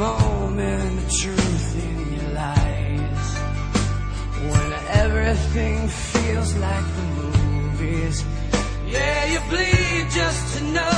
Moment of truth in your lies. When everything feels like the movies. Yeah, you bleed just to know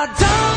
I don't